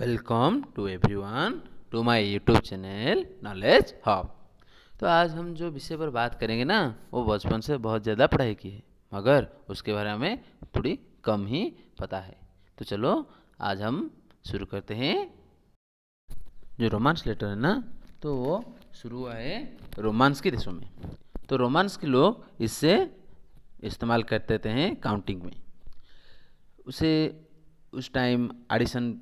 Welcome to everyone to my YouTube channel knowledge hub. तो आज हम जो विषय पर बात करेंगे ना, वो बचपन से बहुत ज़्यादा पढ़ाई की है, मगर उसके बारे में थोड़ी कम ही पता है। तो चलो, आज हम शुरू करते हैं। जो रोमांस लेटर है ना तो वो शुरू हुआ है रोमांस के देशों में। तो रोमांस के लोग इससे इस्तेमाल करते थे हैं काउंटिंग में। उसे उस टाइम एडिशन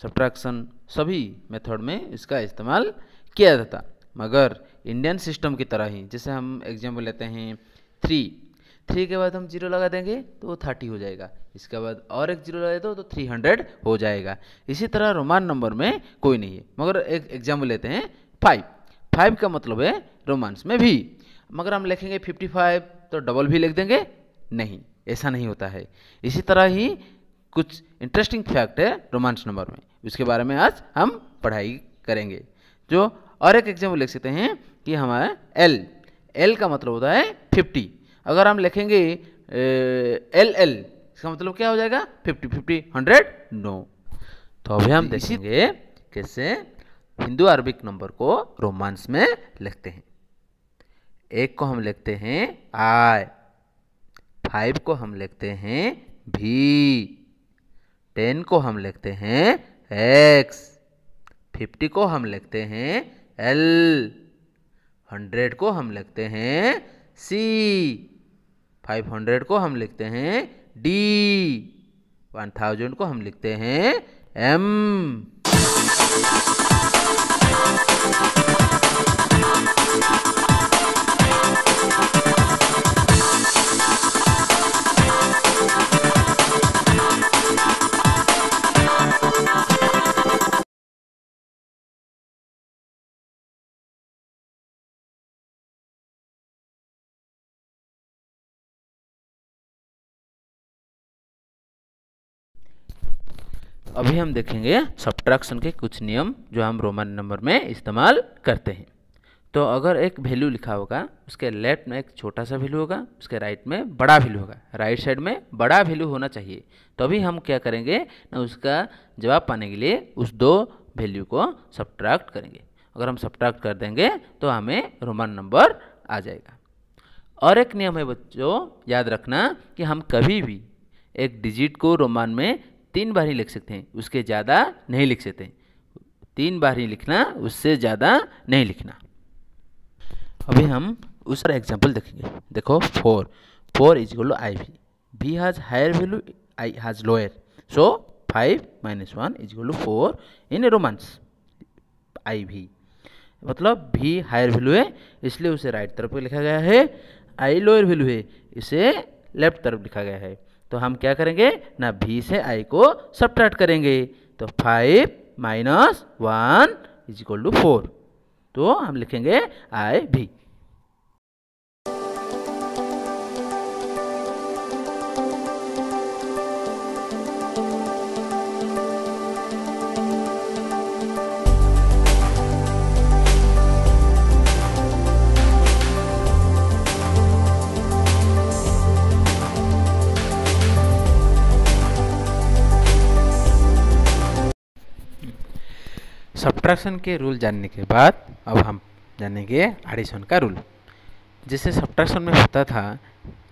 सब्ट्रैक्शन सभी मेथड में इसका इस्तेमाल किया जाता। मगर इंडियन सिस्टम की तरह ही, जैसे हम एग्ज़ाम्पल लेते हैं थ्री थ्री के बाद हम ज़ीरो लगा देंगे तो वो थर्टी हो जाएगा। इसके बाद और एक ज़ीरो लगा दो तो थ्री हंड्रेड हो जाएगा। इसी तरह रोमान नंबर में कोई नहीं है। मगर एक एग्ज़ाम्पल लेते हैं फाइव फाइव का मतलब है रोमांस में भी। मगर हम लिखेंगे फिफ्टी फाइव तो डबल भी लिख देंगे? नहीं। ऐसा नहीं होता है। इसी तरह ही कुछ इंटरेस्टिंग फैक्ट है रोमांस नंबर में। उसके बारे में आज हम पढ़ाई करेंगे। जो और एक एग्ज़ाम्पल लिख सकते हैं कि हमारा एल एल का मतलब होता है फिफ्टी अगर हम लिखेंगे एल एल इसका मतलब क्या हो जाएगा? फिफ्टी फिफ्टी हंड्रेड नो तो अभी हम देखेंगे कैसे हिंदू अरबिक नंबर को रोमांस में लिखते हैं। एक को हम लिखते हैं आई फाइव को हम लिखते हैं भी टेन को हम लिखते हैं एक्स, फिफ्टी को हम लिखते हैं एल, हंड्रेड को हम लिखते हैं सी, फाइव हंड्रेड को हम लिखते हैं डी, वन थाउज़ेंड को हम लिखते हैं एम। अभी हम देखेंगे सब्ट्रैक्शन के कुछ नियम जो हम रोमन नंबर में इस्तेमाल करते हैं। तो अगर एक वैल्यू लिखा होगा, उसके लेफ़्ट में एक छोटा सा वैल्यू होगा, उसके राइट में बड़ा वैल्यू होगा। राइट साइड में बड़ा वैल्यू होना चाहिए। तो हम क्या करेंगे ना, उसका जवाब पाने के लिए उस दो वैल्यू को सब्ट्रैक्ट करेंगे। अगर हम सब्ट्रैक्ट कर देंगे तो हमें रोमन नंबर आ जाएगा। और एक नियम है बच्चों, याद रखना कि हम कभी भी एक डिजिट को रोमान में तीन बार ही लिख सकते हैं, उसके ज़्यादा नहीं लिख सकते। तीन बार ही लिखना, उससे ज़्यादा नहीं लिखना। अभी हम उस एग्ज़ाम्पल देखेंगे। देखो four four is equal to I V be has higher value I has lower so five minus one is equal to four in Romans I V मतलब भी हायर वैल्यू है, इसलिए उसे राइट तरफ़ लिखा गया है। आई लोअर वैल्यू है, इसे लेफ़्ट तरफ़ लिखा गया है। तो हम क्या करेंगे? ना भी से आई को सब्ट्रैक्ट करेंगे। तो five minus one is equal to four तो हम लिखेंगे आई भी सब्ट्रैक्शन के रूल जानने के बाद, अब हम जानेंगे एडिशन का रूल जैसे सब्ट्रैक्शन में होता था,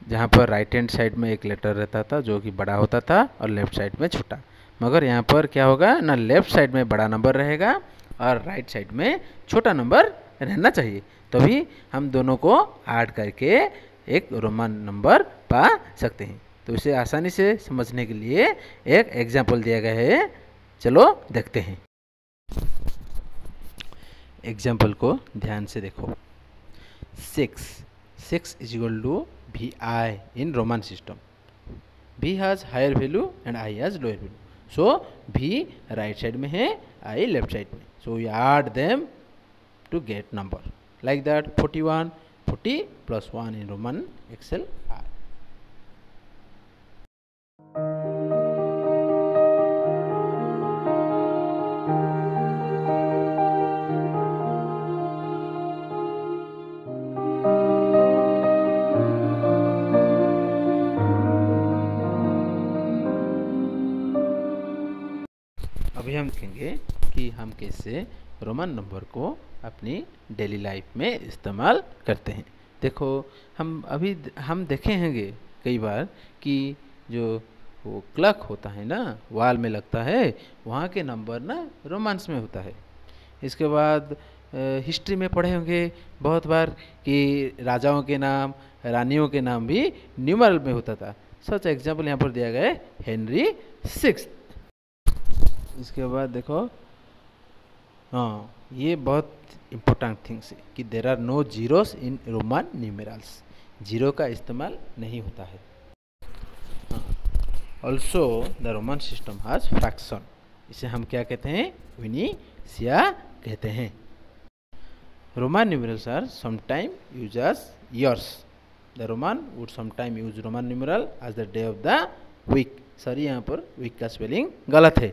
जहाँ पर राइट हैंड साइड में एक लेटर रहता था, जो कि बड़ा होता था, और लेफ़्ट साइड में छोटा. मगर यहाँ पर क्या होगा, ना लेफ़्ट साइड में बड़ा नंबर रहेगा, और राइट साइड में छोटा नंबर रहना चाहिए. तभी तो हम दोनों को ऐड करके एक रोमन नंबर पा सकते हैं. तो इसे आसानी से समझने के लिए एक एग्ज़ाम्पल दिया गया है. चलो देखते हैं. एग्ज़ाम्पल को ध्यान से देखो। Six six is equal to V I in Roman system V has higher value and I has lower value so V right side में है आई लेफ़्ट साइड में. So we add them to get number like that forty one forty plus one in Roman XL अभी हम देखेंगे कि हम कैसे Roman number को अपनी डेली लाइफ में इस्तेमाल करते हैं। देखो, हम अभी हम देखे होंगे कई बार कि जो वो क्लक होता है ना, वाल में लगता है, वहाँ के नंबर ना रोमांस में होता है। इसके बाद हिस्ट्री में पढ़े होंगे बहुत बार कि राजाओं के नाम, रानियों के नाम भी न्यूमरल में होता था। सच एग्ज़ाम्पल यहाँ पर दिया गया है, हेनरी सिक्स इसके बाद देखो। हाँ ये बहुत इम्पोर्टेंट थिंग्स है कि there are no zeros in Roman numerals zero का इस्तेमाल नहीं होता है। Also the Roman system has fraction इसे हम क्या कहते हैं? विनीसिया कहते हैं। Roman numerals are sometime use as years the Roman would sometime use Roman numeral as the day of the week sorry यहाँ पर वीक का स्पेलिंग गलत है।